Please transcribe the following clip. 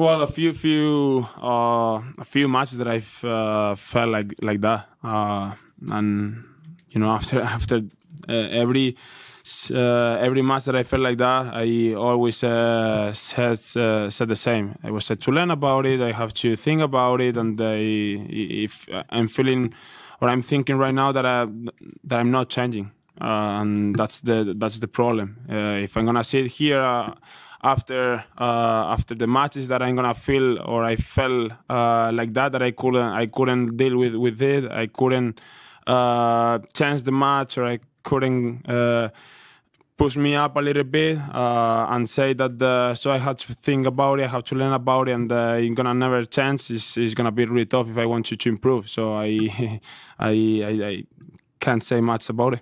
Well, a few, few, uh, a few matches that I've uh, felt like like that, uh, and you know, after after uh, every uh, every match that I felt like that, I always uh, said said the same. I was said to learn about it. I have to think about it, and I, if I'm feeling or I'm thinking right now that I that I'm not changing, and that's the that's the problem. if I'm gonna sit here after uh, after the matches that I'm gonna feel or I felt uh, like that that I couldn't I couldn't deal with with it. I couldn't uh, change the match or I couldn't uh, push me up a little bit uh, and say that uh, so I had to think about it I have to learn about it and uh, it's gonna never change. It's, it's gonna be really tough if I want you to improve. So I I, I, I can't say much about it